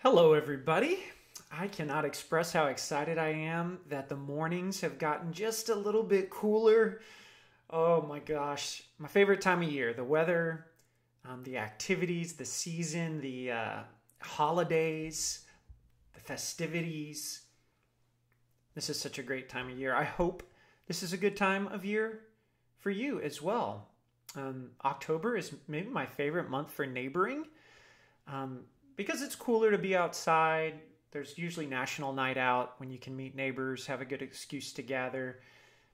Hello, everybody. I cannot express how excited I am that the mornings have gotten just a little bit cooler. Oh my gosh, my favorite time of year the weather, um, the activities, the season, the uh, holidays, the festivities. This is such a great time of year. I hope this is a good time of year for you as well. Um, October is maybe my favorite month for neighboring um, because it's cooler to be outside. There's usually National Night Out when you can meet neighbors, have a good excuse to gather.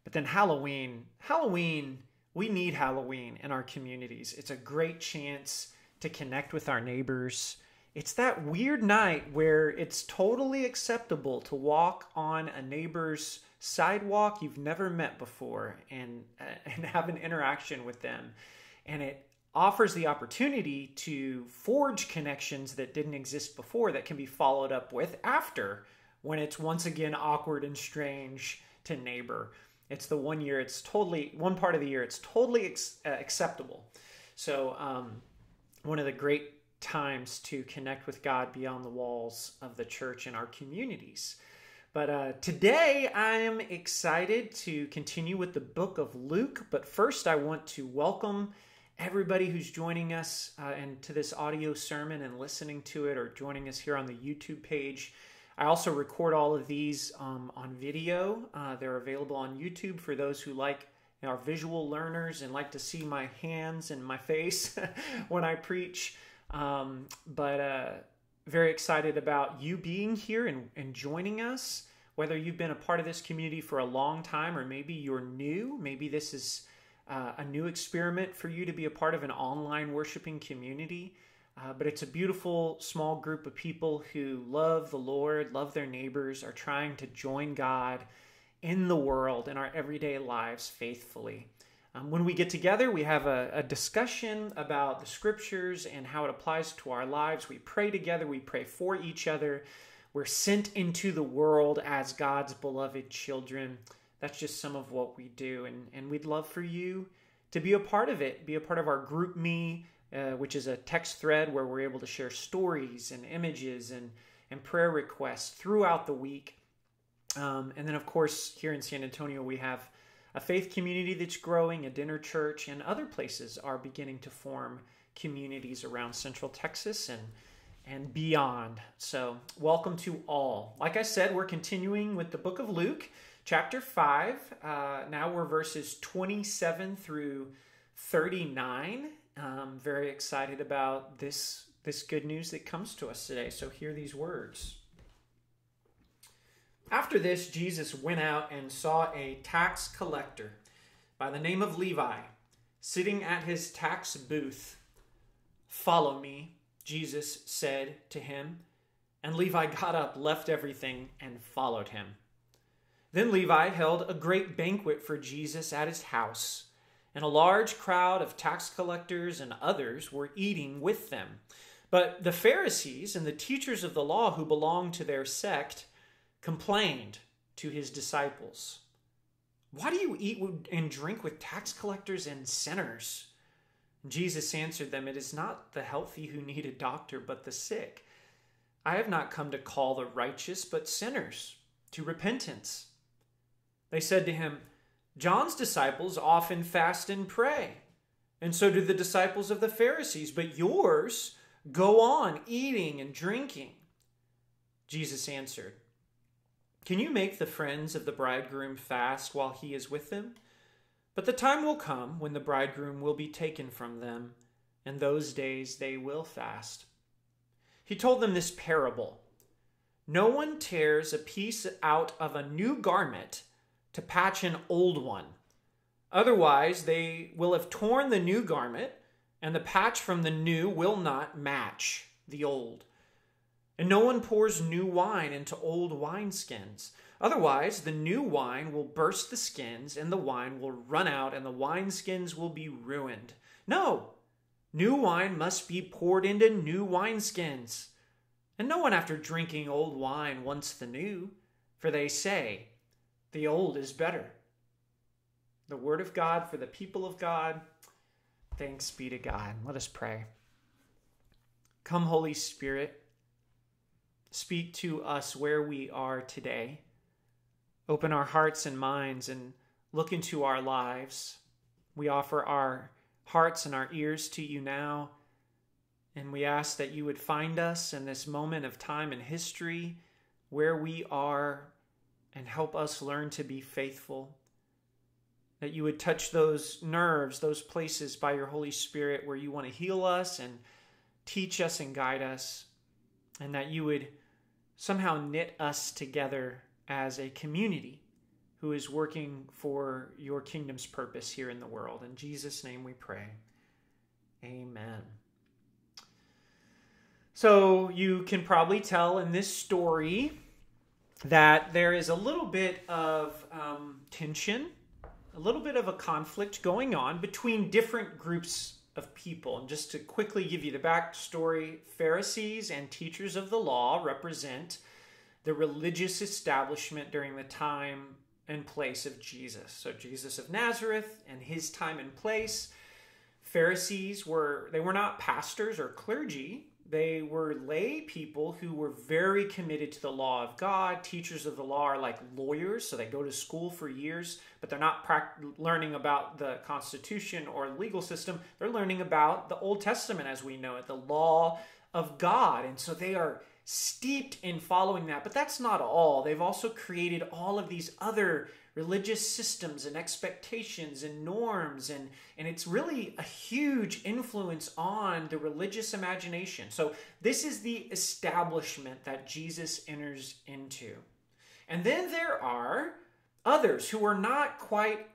But then Halloween, Halloween, we need Halloween in our communities. It's a great chance to connect with our neighbors. It's that weird night where it's totally acceptable to walk on a neighbor's sidewalk you've never met before and uh, and have an interaction with them. And it offers the opportunity to forge connections that didn't exist before that can be followed up with after when it's once again awkward and strange to neighbor. It's the one year it's totally one part of the year it's totally ex- uh, acceptable. So um, one of the great times to connect with God beyond the walls of the church and our communities. But uh, today I am excited to continue with the book of Luke. But first, I want to welcome everybody who's joining us uh, and to this audio sermon and listening to it or joining us here on the YouTube page. I also record all of these um, on video. Uh, they're available on YouTube for those who like you know, are visual learners and like to see my hands and my face when I preach. Um, but uh, very excited about you being here and, and joining us. Whether you've been a part of this community for a long time or maybe you're new, maybe this is uh, a new experiment for you to be a part of an online worshiping community. Uh, but it's a beautiful small group of people who love the Lord, love their neighbors, are trying to join God in the world in our everyday lives faithfully. Um, when we get together, we have a, a, discussion about the scriptures and how it applies to our lives. We pray together, we pray for each other. We're sent into the world as God's beloved children that's just some of what we do. And, and we'd love for you to be a part of it, be a part of our GroupMe, uh, which is a text thread where we're able to share stories and images and, and prayer requests throughout the week. Um, and then, of course, here in San Antonio, we have a faith community that's growing, a dinner church, and other places are beginning to form communities around Central Texas and and beyond. So, welcome to all. Like I said, we're continuing with the book of Luke chapter 5. Uh, now we're verses 27 through 39. I'm very excited about this, this good news that comes to us today. So hear these words. After this, Jesus went out and saw a tax collector by the name of Levi sitting at his tax booth. Follow me, Jesus said to him. And Levi got up, left everything, and followed him. Then Levi held a great banquet for Jesus at his house, and a large crowd of tax collectors and others were eating with them. But the Pharisees and the teachers of the law who belonged to their sect complained to his disciples Why do you eat and drink with tax collectors and sinners? Jesus answered them, It is not the healthy who need a doctor, but the sick. I have not come to call the righteous, but sinners to repentance. They said to him, John's disciples often fast and pray, and so do the disciples of the Pharisees, but yours go on eating and drinking. Jesus answered, Can you make the friends of the bridegroom fast while he is with them? But the time will come when the bridegroom will be taken from them, and those days they will fast. He told them this parable No one tears a piece out of a new garment to patch an old one. Otherwise, they will have torn the new garment, and the patch from the new will not match the old. And no one pours new wine into old wineskins. Otherwise, the new wine will burst the skins, and the wine will run out, and the wineskins will be ruined. No, new wine must be poured into new wineskins. And no one, after drinking old wine, wants the new, for they say, the old is better. The word of God for the people of God. Thanks be to God. Let us pray. Come, Holy Spirit. speak to us where we are today. Open our hearts and minds and look into our lives. We offer our hearts and our ears to you now. And we ask that you would find us in this moment of time and history where we are and help us learn to be faithful. That you would touch those nerves, those places by your Holy Spirit where you want to heal us and teach us and guide us. And that you would somehow knit us together as a community who is working for your kingdom's purpose here in the world. In Jesus' name we pray. Amen. So, you can probably tell in this story that there is a little bit of um, tension, a little bit of a conflict going on between different groups of people. And just to quickly give you the backstory Pharisees and teachers of the law represent the religious establishment during the time and place of Jesus. So, Jesus of Nazareth and his time and place. Pharisees were, they were not pastors or clergy, they were lay people who were very committed to the law of God. Teachers of the law are like lawyers, so they go to school for years, but they're not learning about the Constitution or legal system. They're learning about the Old Testament as we know it, the law of God. And so they are steeped in following that. But that's not all. They've also created all of these other religious systems and expectations and norms and and it's really a huge influence on the religious imagination. So this is the establishment that Jesus enters into. And then there are others who are not quite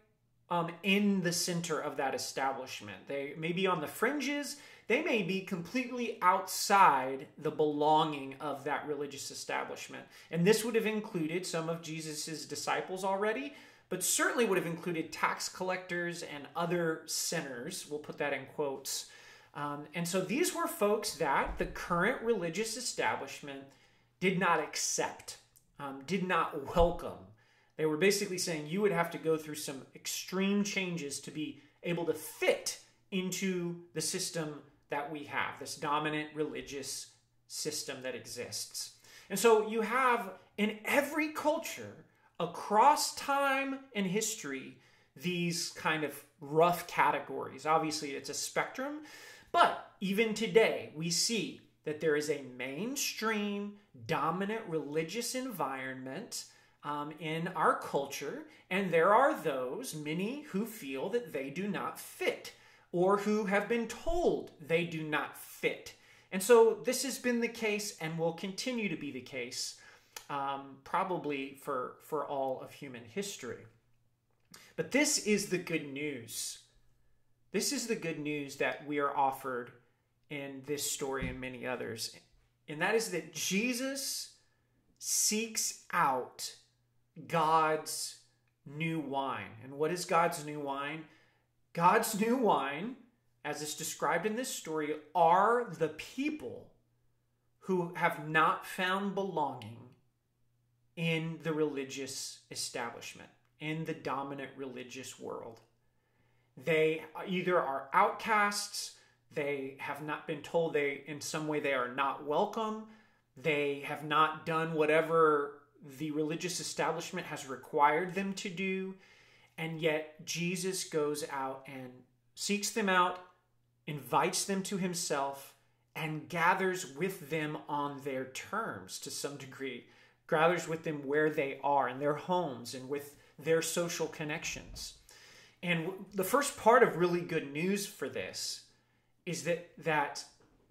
um, in the center of that establishment. They may be on the fringes, they may be completely outside the belonging of that religious establishment. And this would have included some of Jesus' disciples already, but certainly would have included tax collectors and other sinners. We'll put that in quotes. Um, and so these were folks that the current religious establishment did not accept, um, did not welcome. They were basically saying you would have to go through some extreme changes to be able to fit into the system that we have, this dominant religious system that exists. And so you have in every culture across time and history these kind of rough categories. Obviously, it's a spectrum, but even today we see that there is a mainstream dominant religious environment um, in our culture, and there are those, many, who feel that they do not fit or who have been told they do not fit. And so this has been the case and will continue to be the case um, probably for, for all of human history. But this is the good news. This is the good news that we are offered in this story and many others. And that is that Jesus seeks out God's new wine. And what is God's new wine? God's new wine, as is described in this story, are the people who have not found belonging in the religious establishment, in the dominant religious world. They either are outcasts, they have not been told they, in some way, they are not welcome, they have not done whatever the religious establishment has required them to do and yet Jesus goes out and seeks them out, invites them to himself, and gathers with them on their terms to some degree, gathers with them where they are, in their homes, and with their social connections. And the first part of really good news for this is that, that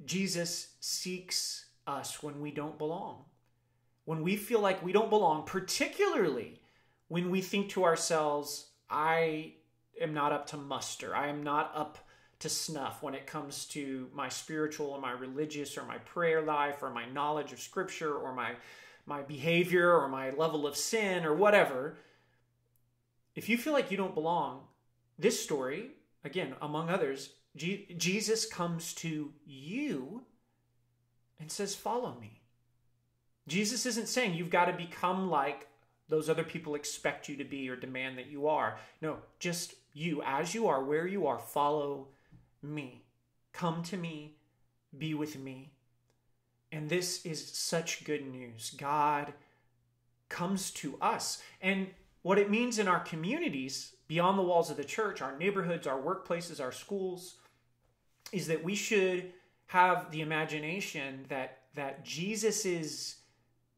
Jesus seeks us when we don't belong. When we feel like we don't belong, particularly when we think to ourselves, I am not up to muster. I am not up to snuff when it comes to my spiritual or my religious or my prayer life or my knowledge of scripture or my my behavior or my level of sin or whatever. If you feel like you don't belong, this story, again, among others, Jesus comes to you and says, Follow me. Jesus isn't saying you've got to become like those other people expect you to be or demand that you are. No, just you, as you are, where you are, follow me. Come to me, be with me. And this is such good news. God comes to us. And what it means in our communities, beyond the walls of the church, our neighborhoods, our workplaces, our schools, is that we should have the imagination that that Jesus's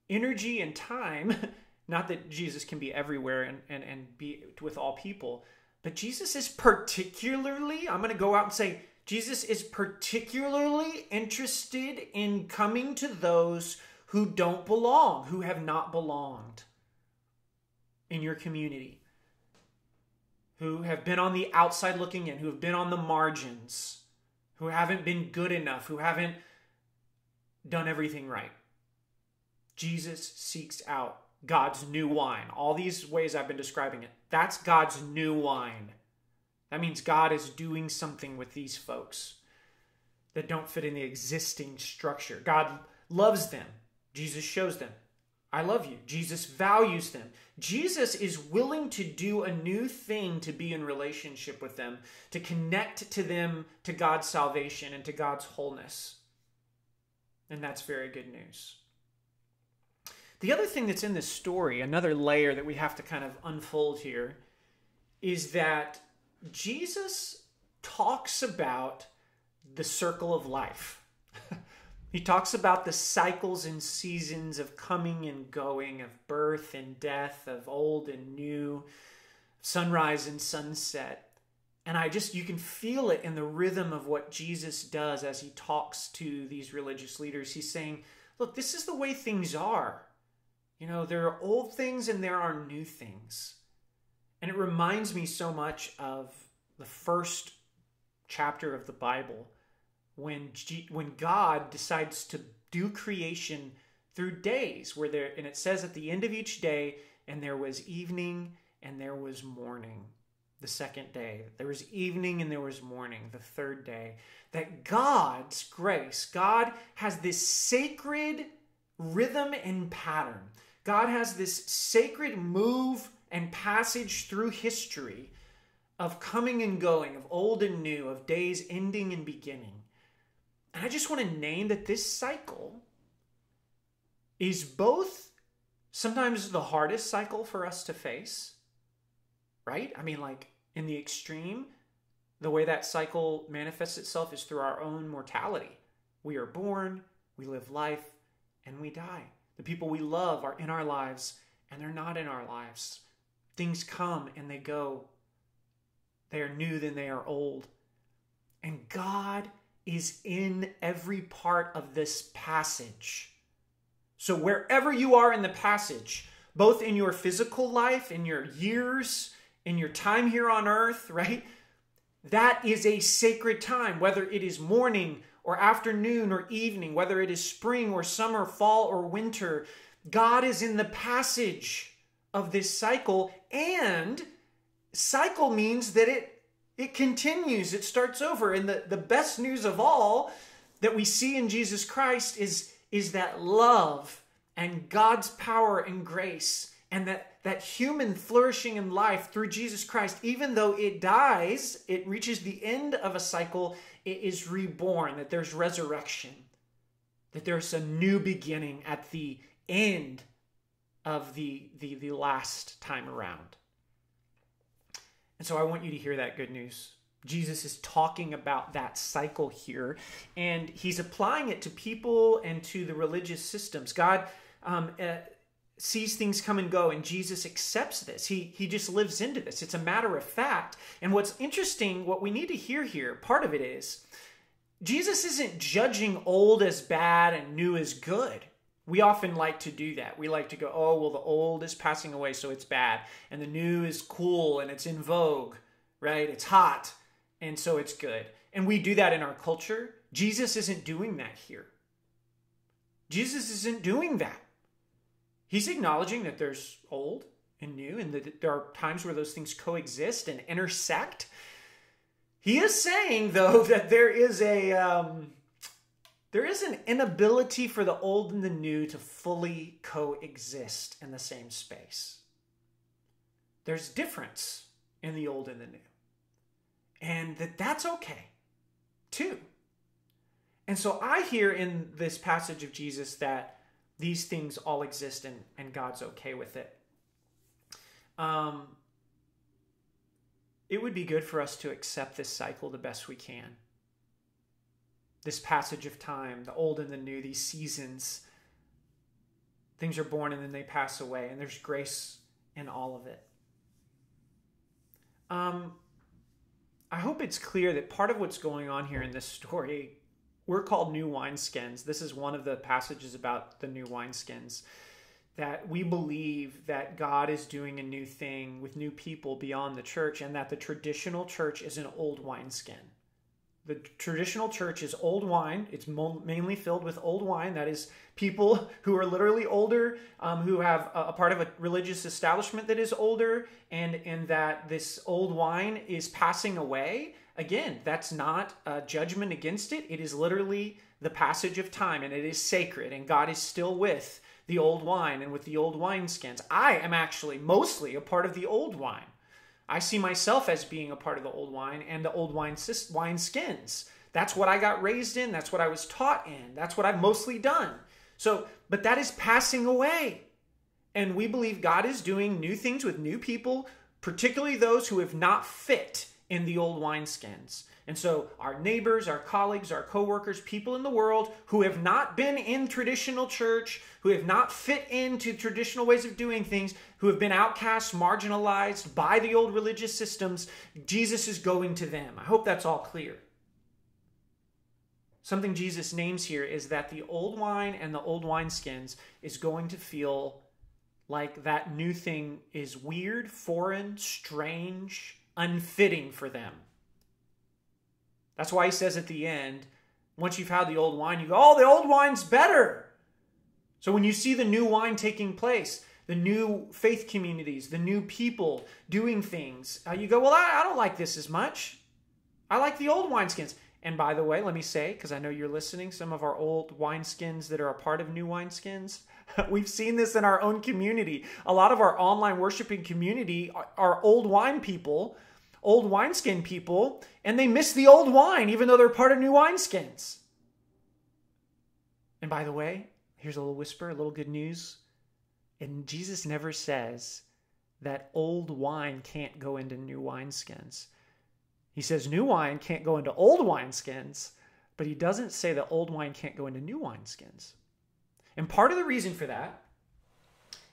energy and time, not that Jesus can be everywhere and, and, and be with all people, but Jesus is particularly, I'm going to go out and say, Jesus is particularly interested in coming to those who don't belong, who have not belonged in your community, who have been on the outside looking in, who have been on the margins, who haven't been good enough, who haven't done everything right. Jesus seeks out God's new wine. All these ways I've been describing it. That's God's new wine. That means God is doing something with these folks that don't fit in the existing structure. God loves them. Jesus shows them, I love you. Jesus values them. Jesus is willing to do a new thing to be in relationship with them, to connect to them to God's salvation and to God's wholeness. And that's very good news. The other thing that's in this story, another layer that we have to kind of unfold here, is that Jesus talks about the circle of life. he talks about the cycles and seasons of coming and going, of birth and death, of old and new, sunrise and sunset. And I just, you can feel it in the rhythm of what Jesus does as he talks to these religious leaders. He's saying, look, this is the way things are. You know, there are old things and there are new things. And it reminds me so much of the first chapter of the Bible when G- when God decides to do creation through days where there and it says at the end of each day and there was evening and there was morning the second day. There was evening and there was morning, the third day. That God's grace, God has this sacred rhythm and pattern. God has this sacred move and passage through history of coming and going, of old and new, of days ending and beginning. And I just want to name that this cycle is both sometimes the hardest cycle for us to face right? I mean, like in the extreme, the way that cycle manifests itself is through our own mortality. We are born, we live life, and we die. The people we love are in our lives, and they're not in our lives. Things come and they go. They are new, then they are old. And God is in every part of this passage. So, wherever you are in the passage, both in your physical life, in your years, in your time here on earth, right? That is a sacred time, whether it is morning or afternoon or evening, whether it is spring or summer, fall or winter. God is in the passage of this cycle, and cycle means that it it continues, it starts over. And the, the best news of all that we see in Jesus Christ is, is that love and God's power and grace and that that human flourishing in life through Jesus Christ even though it dies it reaches the end of a cycle it is reborn that there's resurrection that there's a new beginning at the end of the the, the last time around and so I want you to hear that good news Jesus is talking about that cycle here, and he's applying it to people and to the religious systems. God um, uh, sees things come and go and Jesus accepts this. He he just lives into this. It's a matter of fact. And what's interesting, what we need to hear here, part of it is Jesus isn't judging old as bad and new as good. We often like to do that. We like to go, "Oh, well the old is passing away, so it's bad, and the new is cool and it's in vogue, right? It's hot, and so it's good." And we do that in our culture. Jesus isn't doing that here. Jesus isn't doing that. He's acknowledging that there's old and new and that there are times where those things coexist and intersect. He is saying, though, that there is a um, there is an inability for the old and the new to fully coexist in the same space. There's difference in the old and the new, and that that's okay, too. And so I hear in this passage of Jesus that these things all exist and, and God's okay with it. Um, it would be good for us to accept this cycle the best we can. This passage of time, the old and the new, these seasons. Things are born and then they pass away, and there's grace in all of it. Um, I hope it's clear that part of what's going on here in this story, we're called new wineskins. This is one of the passages about the new wineskins that we believe that God is doing a new thing with new people beyond the church and that the traditional church is an old wineskin. The traditional church is old wine. It's mainly filled with old wine. That is people who are literally older, um, who have a, a, part of a religious establishment that is older, and and that this old wine is passing away. Again, that's not a judgment against it. It is literally the passage of time, and it is sacred, and God is still with the old wine and with the old wineskins. I am actually mostly a part of the old wine. I see myself as being a part of the old wine and the old wine wine skins. That's what I got raised in. That's what I was taught in. That's what I've mostly done. So, but that is passing away. And we believe God is doing new things with new people, particularly those who have not fit in the old wineskins. And so, our neighbors, our colleagues, our coworkers, people in the world who have not been in traditional church, who have not fit into traditional ways of doing things, who have been outcast, marginalized by the old religious systems, Jesus is going to them. I hope that's all clear. Something Jesus names here is that the old wine and the old wineskins is going to feel like that new thing is weird, foreign, strange, unfitting for them. That's why he says at the end, once you've had the old wine, you go, oh, the old wine's better. So when you see the new wine taking place, the new faith communities, the new people doing things, uh, you go, well, I, I don't like this as much. I like the old wineskins. And by the way, let me say, because I know you're listening, some of our old wineskins that are a part of new wineskins, we've seen this in our own community. A lot of our online worshiping community are, are old wine people old wineskin people and they miss the old wine even though they're part of new wineskins. And by the way, here's a little whisper, a little good news. And Jesus never says that old wine can't go into new wineskins. He says new wine can't go into old wineskins, but he doesn't say that old wine can't go into new wineskins. And part of the reason for that,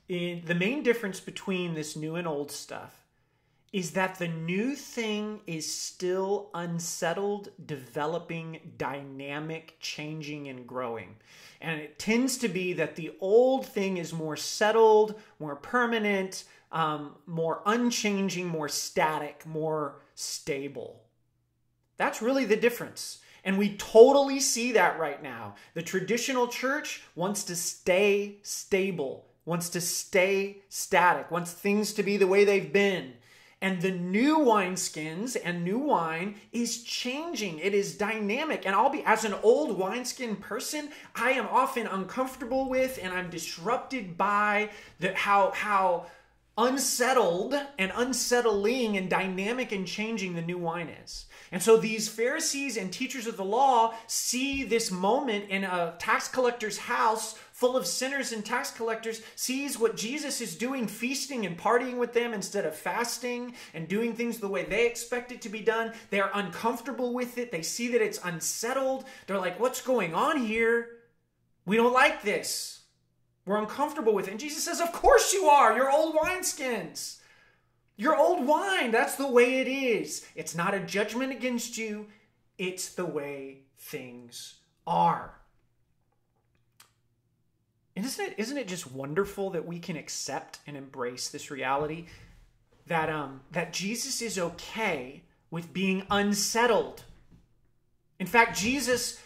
in the main difference between this new and old stuff is that the new thing is still unsettled, developing, dynamic, changing, and growing. And it tends to be that the old thing is more settled, more permanent, um, more unchanging, more static, more stable. That's really the difference. And we totally see that right now. The traditional church wants to stay stable, wants to stay static, wants things to be the way they've been. And the new wineskins and new wine is changing. It is dynamic. And I'll be, as an old wineskin person, I am often uncomfortable with and I'm disrupted by the, how, how unsettled and unsettling and dynamic and changing the new wine is. And so these Pharisees and teachers of the law see this moment in a tax collector's house full of sinners and tax collectors, sees what Jesus is doing, feasting and partying with them instead of fasting and doing things the way they expect it to be done. They're uncomfortable with it. They see that it's unsettled. They're like, what's going on here? We don't like this. We're uncomfortable with it. And Jesus says, Of course you are. You're old wineskins. You're old wine. That's the way it is. It's not a judgment against you, it's the way things are. And isn't it isn't it just wonderful that we can accept and embrace this reality that um that Jesus is okay with being unsettled. In fact, Jesus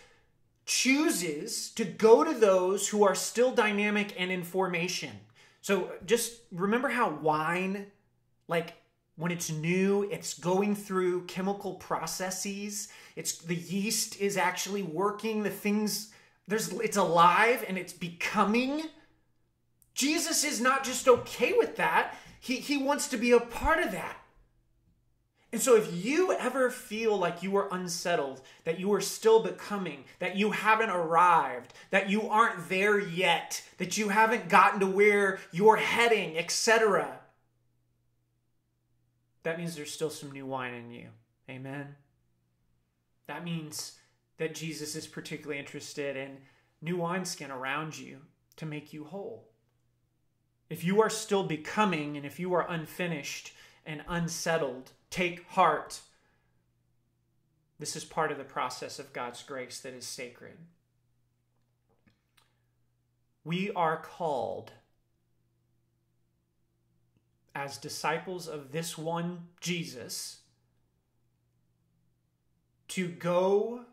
chooses to go to those who are still dynamic and in formation. So just remember how wine like when it's new, it's going through chemical processes. It's the yeast is actually working the things there's it's alive and it's becoming. Jesus is not just okay with that. He he wants to be a part of that. And so, if you ever feel like you are unsettled, that you are still becoming, that you haven't arrived, that you aren't there yet, that you haven't gotten to where you're heading, etc., that means there's still some new wine in you. Amen. That means that Jesus is particularly interested in new wineskin around you to make you whole. If you are still becoming and if you are unfinished and unsettled, take heart. This is part of the process of God's grace that is sacred. We are called as disciples of this one Jesus to go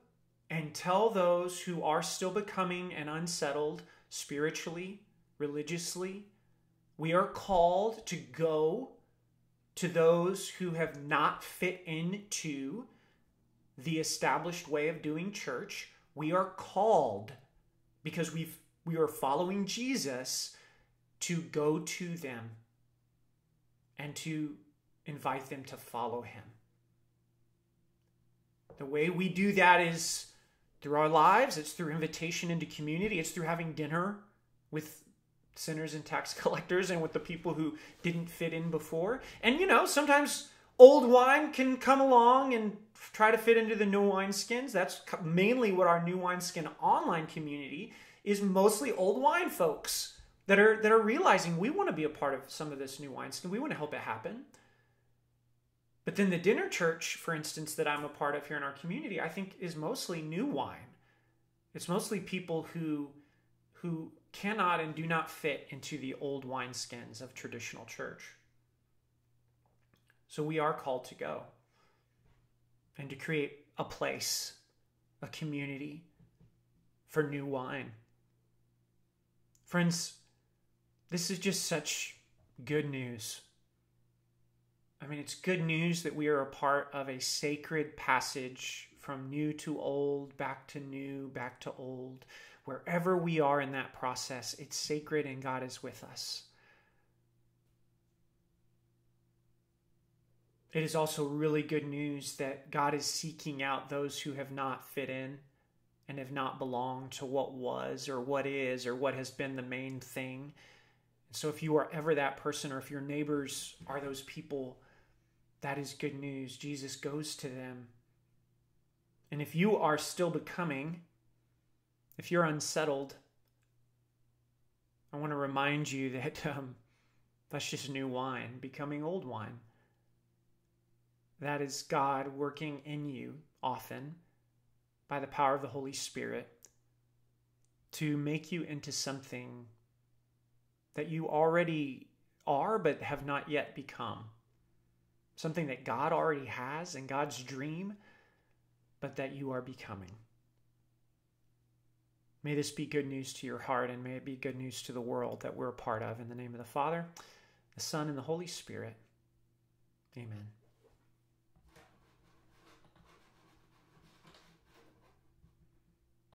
and tell those who are still becoming and unsettled spiritually, religiously, we are called to go to those who have not fit into the established way of doing church. We are called because we we are following Jesus to go to them and to invite them to follow him. The way we do that is through our lives, it's through invitation into community, it's through having dinner with sinners and tax collectors and with the people who didn't fit in before. And you know, sometimes old wine can come along and try to fit into the new wineskins. That's mainly what our new wineskin online community is mostly old wine folks that are that are realizing we want to be a part of some of this new wineskin. We want to help it happen. But then the dinner church, for instance, that I'm a part of here in our community, I think is mostly new wine. It's mostly people who who cannot and do not fit into the old wineskins of traditional church. So we are called to go and to create a place, a community for new wine. Friends, this is just such good news. I mean, it's good news that we are a part of a sacred passage from new to old, back to new, back to old. Wherever we are in that process, it's sacred and God is with us. It is also really good news that God is seeking out those who have not fit in and have not belonged to what was or what is or what has been the main thing. So if you are ever that person or if your neighbors are those people, that is good news. Jesus goes to them. And if you are still becoming, if you're unsettled, I want to remind you that um, that's just new wine becoming old wine. That is God working in you often by the power of the Holy Spirit to make you into something that you already are but have not yet become. Something that God already has and God's dream, but that you are becoming. May this be good news to your heart and may it be good news to the world that we're a part of. In the name of the Father, the Son, and the Holy Spirit. Amen.